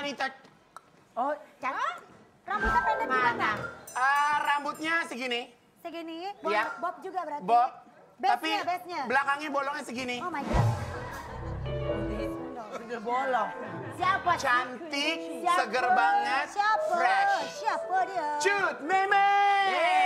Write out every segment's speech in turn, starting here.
wanita. Oh, cantik. Rambutnya pendek juga Mana? nggak? Ah, rambutnya segini, Segini. Bob, Iya. Bob juga berarti. Bob. Base-nya, tapi base-nya. belakangnya bolongnya segini. Oh my god. Udah bolong. Siapa? Cantik, Siapa? seger banget, Siapa? fresh. Siapa dia? Cut Meme. Seger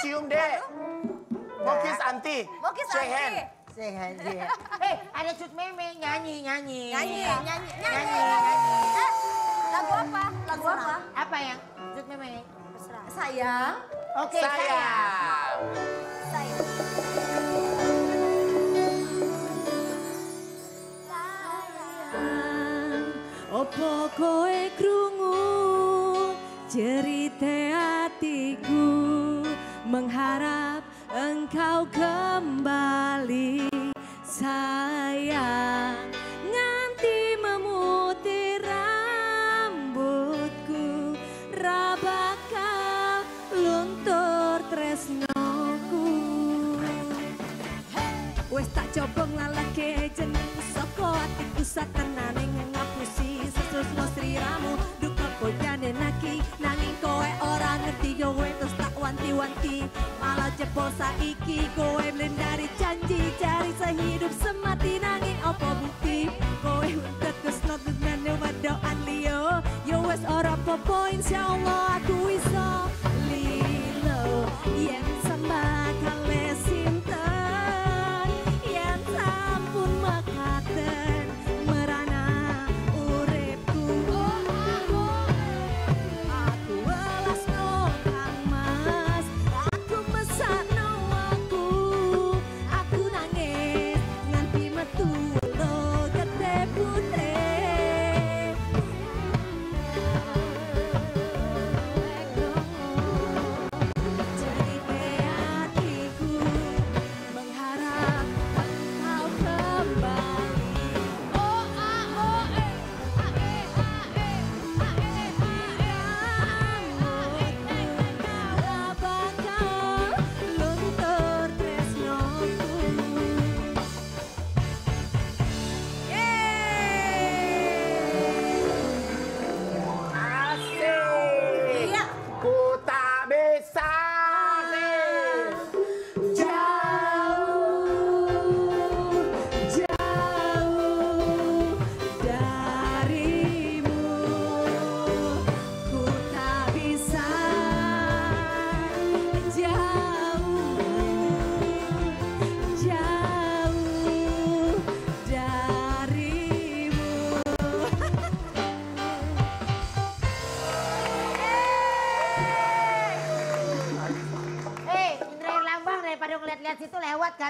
dicium deh. Mau kiss anti. Mau kiss anti. hand. Sehat dia. Eh, ada cut meme nyanyi, nyanyi. Nyanyi, nyanyi, nyanyi. Nyanyi, nyanyi. Eh, lagu apa? Lagu apa? Apa yang cut meme? Sayang. Oke, Sayang. Sayang. Opo koe krungu cerita hatiku mengharap engkau kembali. Sayang nganti memutih rambutku rabakal luntur tresnoku. Wes tak coba ngalake jenengku saka atiku satenane wanti-wanti. Malah jebol saiki kowe mlendari janji cari sehidup semati nanging apa bukti? Kowe tetes notene wadokan liyo. Yo wes ora popo insyaallah aku iso lilo. Yen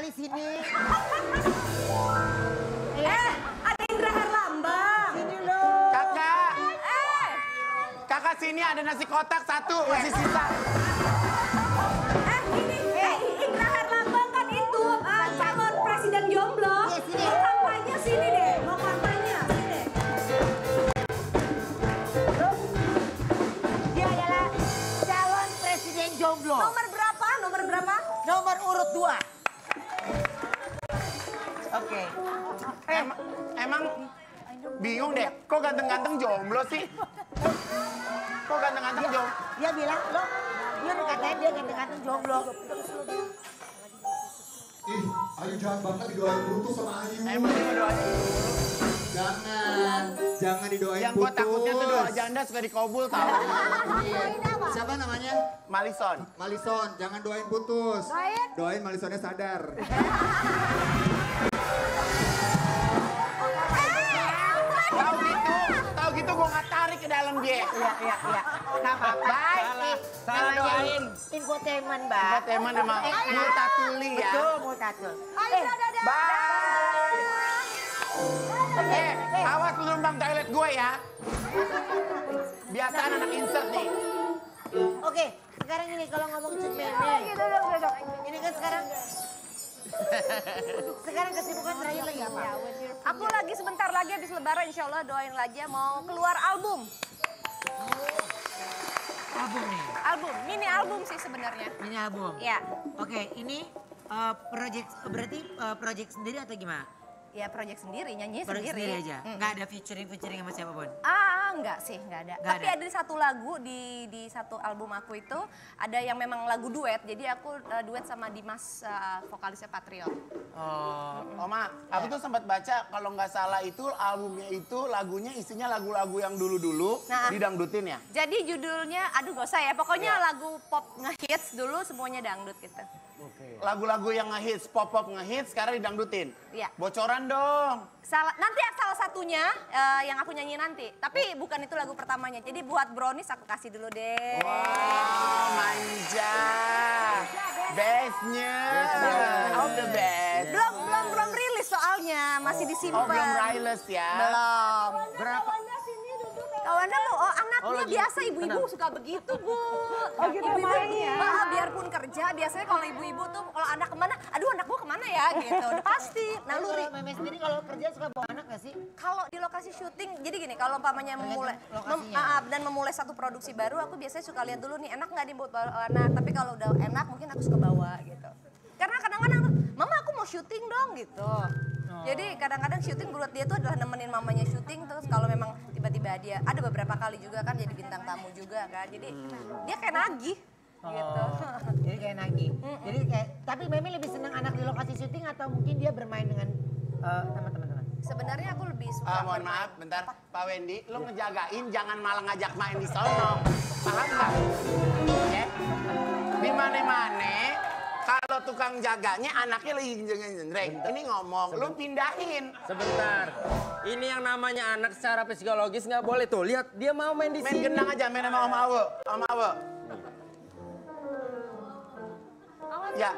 kali sini. Eh, ada Indra Herlambang. Sini lo. Kakak, Eh, kakak sini ada nasi kotak satu masih sisa. Ayu jahat banget didoain putus sama Ayu. Emang dia doain. Jangan, jangan didoain Yang putus. gue takutnya tuh doa janda suka dikabul tau. Siapa namanya? Malison. Malison, jangan doain putus. Doain? Doain Malisonnya sadar. Tahu gitu, tahu gitu gue nggak tarik ke dalam dia. Iya, iya, iya. Nggak apa-apa. Salah, doain. Infotainment, Mbak. Teman sama ya. Betul, multatul. Ayo, dadah, dadah. Bye. Eh, awas lu numpang toilet gue ya. Biasa anak insert nih. Oke, sekarang ini kalau ngomong cut meme. Ini kan sekarang sekarang kesibukan terakhir lagi apa? Aku lagi sebentar lagi habis lebaran insya Allah doain aja mau keluar album. Album nih. Album, mini album sih sebenarnya. Ini album. Ya, Oke, ini eh, project berarti eh, project sendiri atau gimana? ya project sendiri, nyanyi Project sendiri. sendiri aja. Mm. Nggak ada featuring featuring sama siapa pun. Ah, enggak sih, enggak ada. Nggak Tapi ada. ada. satu lagu di di satu album aku itu ada yang memang lagu duet. Jadi aku uh, duet sama Dimas uh, vokalisnya Patriot. Oh, Oma, aku tuh sempat baca kalau nggak salah itu albumnya itu lagunya isinya lagu-lagu yang dulu-dulu Nah. didangdutin ya. Jadi judulnya, aduh gak usah ya, pokoknya lagu pop ngehits dulu semuanya dangdut gitu. Lagu-lagu yang ngehits, pop-pop ngehits sekarang didangdutin. Iya. Bocoran dong. Salah, nanti salah satunya eh, yang aku nyanyi nanti. Tapi bukan itu lagu pertamanya. Jadi buat brownies aku kasih dulu deh. Wow, manja. Bestnya. All the best. Belum belum belum rilis soalnya, masih disimpan. Oh, belum Riles ya. Belum. Berapa? Kawannya mau oh anaknya biasa ibu-ibu suka begitu bu. Oh gitu mainnya. biarpun kerja biasanya kalau ibu-ibu tuh kalau anak ke mana, aduh anak gua ke mana ya gitu. Udah pasti naluri. Kalau Meme sendiri kalau kerja suka bawa anak gak sih? Kalau di lokasi syuting, jadi gini, kalau umpamanya memulai mem- ah, dan memulai satu produksi baru, aku biasanya suka lihat dulu nih enak nggak nih buat bawa anak. Tapi kalau udah enak, mungkin aku suka bawa gitu. Karena kadang-kadang, mama aku mau syuting dong gitu. Jadi kadang-kadang syuting buat dia tuh adalah nemenin mamanya syuting terus kalau memang tiba-tiba dia ada beberapa kali juga kan jadi bintang tamu juga kan. Jadi dia kayak nagih gitu. Jadi kayak nagih. Jadi kayak tapi Meme lebih senang anak di lokasi syuting atau mungkin dia bermain dengan sama teman-teman? Sebenarnya aku lebih suka Ah, mohon maaf, bentar. Pak Wendy, lo ngejagain jangan malah ngajak main di sono. Paham nggak? Ya? Di mana-mana, kalau tukang jaganya anaknya lagi jengreng. Ini ngomong, lo pindahin. Sebentar. Ini yang namanya anak secara psikologis nggak boleh tuh. Lihat dia mau main di Main sini. gendang aja, main sama Om Awe. Om Awe. Ya,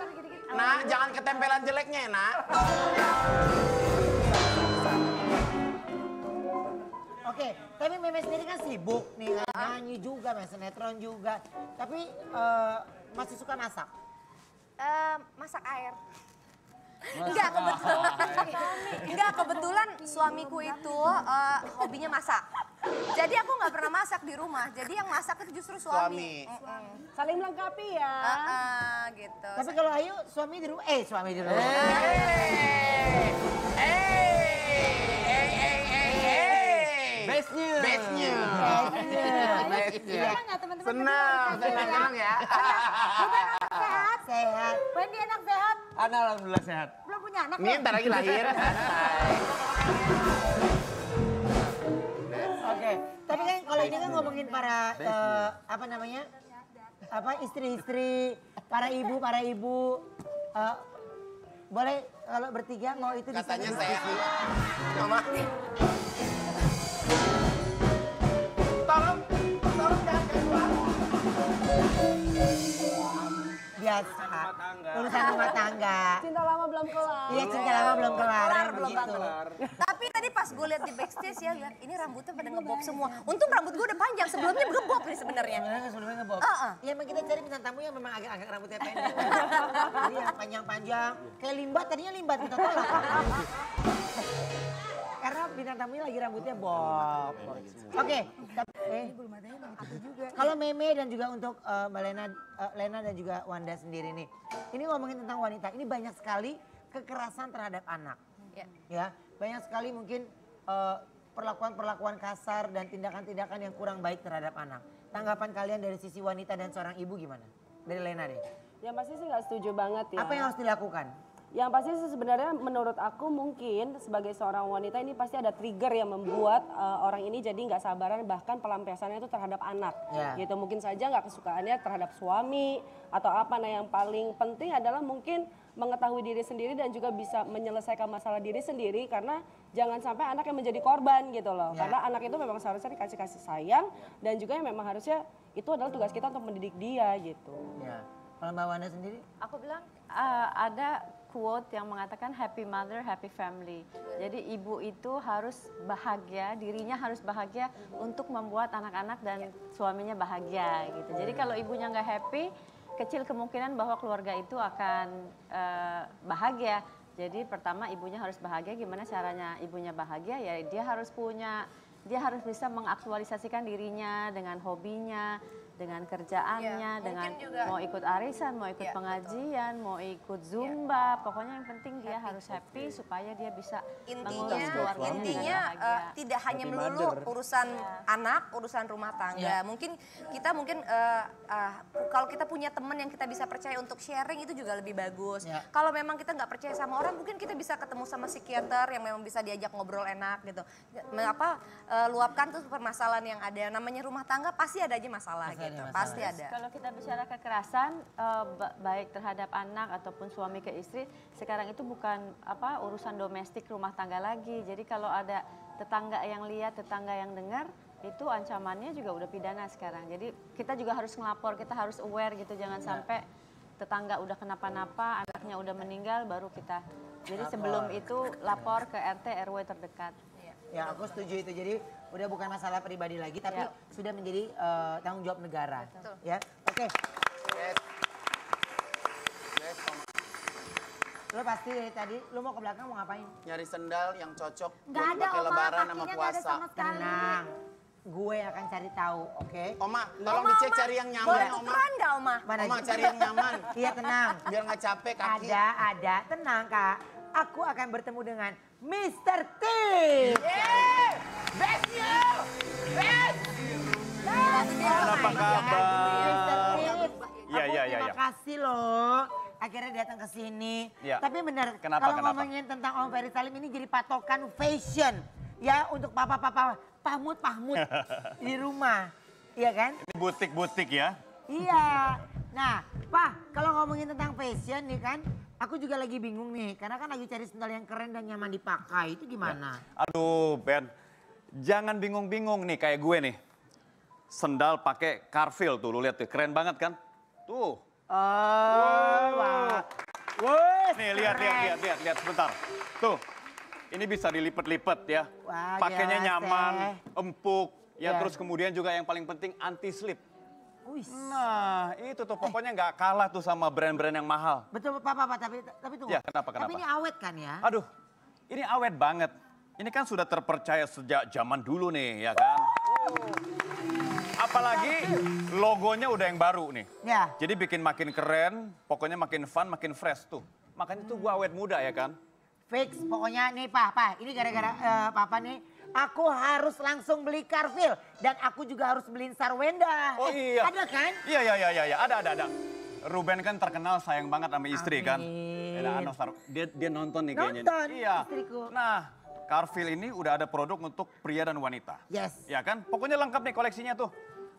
nah jangan ketempelan jeleknya ya, nak. Oke, tapi Meme sendiri kan sibuk nih, nyanyi juga, main sinetron juga. Tapi eh, masih suka masak. Eh, masak air. Enggak kebetulan. Enggak kebetulan suamiku itu eh, hobinya masak. Jadi aku nggak pernah masak di rumah. Jadi yang masak itu justru suami. Suami. Mm-mm. Saling melengkapi ya. Ah, ah, gitu. Tapi kalau Ayu suami di rumah, eh suami di rumah. Eh, eh, eh, eh. Bestnya. Bestnya. Bestnya. Senang, senang, senang ya. Sehat, sehat. Wendy enak sehat, Ana alhamdulillah sehat. belum punya anak. Ini ntar lagi lahir. Oke, tapi kan kalau ini kan ngomongin para eh, apa namanya? Apa istri-istri, para ibu, para ibu eh, boleh kalau bertiga mau itu Katanya saya. Mama. Biasa urusan rumah tangga. Cinta lama belum kelar. Iya cinta lama belum kelar, Kelar, belum begitu. Tapi tadi pas gue lihat di backstage ya, lihat ini rambutnya pada ngebob semua. Untung rambut gue udah panjang, sebelumnya ngebob nih sebenarnya. Sebenarnya sebelumnya ngebob. Heeh. Iya emang kita cari bintang tamu yang memang agak-agak rambutnya pendek. Jadi yang panjang-panjang. Kayak limbat, tadinya limbat kita tolak. Karena bintang tamunya lagi rambutnya bob. Oke, tapi- eh, kalau Meme dan juga untuk eh, Mbak Lena, eh, Lena dan juga Wanda sendiri nih. Ini ngomongin tentang wanita, ini banyak sekali kekerasan terhadap anak. Ya. ya banyak sekali mungkin eh, perlakuan-perlakuan kasar dan tindakan-tindakan yang kurang baik terhadap anak. Tanggapan kalian dari sisi wanita dan seorang ibu gimana? Dari Lena deh. Yang pasti sih nggak setuju banget ya. Apa yang harus dilakukan? Yang pasti sih sebenarnya menurut aku mungkin sebagai seorang wanita ini pasti ada trigger yang membuat uh, orang ini jadi nggak sabaran bahkan pelampiasannya itu terhadap anak. Ya. Gitu mungkin saja nggak kesukaannya terhadap suami atau apa. Nah yang paling penting adalah mungkin mengetahui diri sendiri dan juga bisa menyelesaikan masalah diri sendiri karena jangan sampai anak yang menjadi korban gitu loh. Ya. Karena anak itu memang seharusnya dikasih kasih sayang dan juga yang memang harusnya itu adalah tugas kita untuk mendidik dia gitu. Ya. Kalau Mbak Wanda sendiri? Aku bilang "Ah, ada quote yang mengatakan happy mother, happy family. Jadi ibu itu harus bahagia, dirinya harus bahagia untuk membuat anak-anak dan suaminya bahagia gitu. Jadi kalau ibunya nggak happy, kecil kemungkinan bahwa keluarga itu akan eh, bahagia. Jadi pertama ibunya harus bahagia. Gimana caranya ibunya bahagia? Ya dia harus punya, dia harus bisa mengaktualisasikan dirinya dengan hobinya, dengan kerjaannya, Iya, dengan juga- mau ikut arisan, mau ikut Iya, pengajian, mau ikut zumba. Pokoknya yang penting dia harus happy supaya dia bisa intinya intinya eh, tidak hanya Happy melulu mother. urusan anak urusan rumah tangga. Mungkin kita mungkin eh, ah, kalau kita punya teman yang kita bisa percaya untuk sharing itu juga lebih bagus. Ya. kalau memang kita nggak percaya sama orang mungkin kita bisa ketemu sama psikiater yang memang bisa diajak ngobrol enak gitu. Me- apa eh, luapkan tuh permasalahan yang ada. Namanya rumah tangga pasti ada aja masalah Pasti ada gitu masalah. pasti ada Kalau kita bicara kekerasan eh, ba- baik terhadap anak ataupun suami ke istri, sekarang itu bukan apa urusan domestik rumah tangga lagi. Jadi kalau ada tetangga yang lihat, tetangga yang dengar, itu ancamannya juga udah pidana sekarang. Jadi kita juga harus ngelapor, kita harus aware gitu, jangan sampai tetangga udah kenapa-napa, anaknya udah meninggal, baru kita. Jadi sebelum itu lapor ke RT RW terdekat. Ya aku setuju itu. Jadi udah bukan masalah pribadi lagi, tapi Ya. sudah menjadi eh, tanggung jawab negara. Betul. Ya, oke. Yes. Yes. Lo pasti dari tadi, lo mau ke belakang mau ngapain? Nyari sendal yang cocok Nggak buat ada pakai oma, lebaran sama ada puasa. sama sekali. Tenang, gue akan cari tahu, oke? Oma, tolong Oma, dicek Oma, cari yang nyaman boleh ya, Oma. tukeran nggak oma Mana? Oma cari yang nyaman. Iya tenang. Biar nggak capek kaki. Ada, ada. Tenang kak. Aku akan bertemu dengan Mr. T. Yeay! Best you! Best! Apa kabar? Iya, iya, iya, Terima iya. kasih loh. Akhirnya datang ke sini. Iya. Tapi benar, Kenapa, kalau kenapa? ngomongin tentang Om Ferry Salim ini jadi patokan fashion. Ya untuk papa-papa pahmut-pahmut di rumah. Iya kan? Ini butik-butik ya. Iya. Nah, Pak, kalau ngomongin tentang fashion nih kan, aku juga lagi bingung nih. Karena kan lagi cari sendal yang keren dan nyaman dipakai. Itu gimana? Aduh, Ben. Jangan bingung-bingung nih kayak gue nih. Sendal pakai Carville tuh, lu lihat tuh, keren banget kan? Tuh. Oh, wah. Wes, Nih lihat, lihat, lihat, lihat, lihat sebentar. Tuh. Ini bisa dilipet-lipet ya. Pakainya nyaman, Teh. empuk, ya Ya. terus kemudian juga yang paling penting anti slip. Wih. Nah, itu tuh pokoknya nggak kalah tuh sama brand-brand yang mahal. Betul Pak, Pak, Pak, tapi tapi tunggu. Ya, kenapa, Tapi kenapa? ini awet kan ya? Aduh, ini awet banget. Ini kan sudah terpercaya sejak zaman dulu nih, ya kan? Apalagi logonya udah yang baru nih. Ya. Jadi bikin makin keren, pokoknya makin fun, makin fresh tuh. Makanya tuh gua awet muda ya kan? Fix, pokoknya nih Pak, Pak, ini gara-gara eh, Papa nih, aku harus langsung beli Carville dan aku juga harus beliin Sarwenda. Oh Eh, iya. Ada kan? Iya, iya, iya, iya, iya. ada, ada, ada. Ruben kan terkenal sayang banget sama istri kan. Amin. Ya, Anos, dia, dia nonton nih kayaknya. Nonton, Iya. istriku. Nah, Carville ini udah ada produk untuk pria dan wanita. Yes. Ya kan? Pokoknya lengkap nih koleksinya tuh.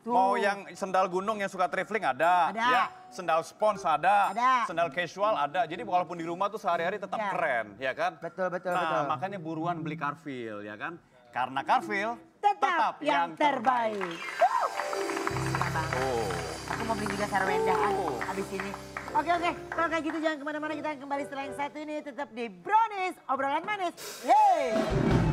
Tuh. Mau yang sendal gunung yang suka traveling ada, Ada. ya. Sendal spons ada, Ada. sendal casual ada. Jadi walaupun di rumah tuh sehari-hari tetap Ya. keren, ya kan? Betul, betul, nah, betul. makanya buruan beli Carville, ya kan? Karena Carville Tetap, yang, terbaik. Oh. Aku mau beli juga Sarwenda Oh. habis ini. Oke oke, kalau kayak gitu jangan ke mana-mana kita akan kembali setelah yang satu ini tetap di Brownies, obrolan manis. Yeay!